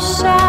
shine.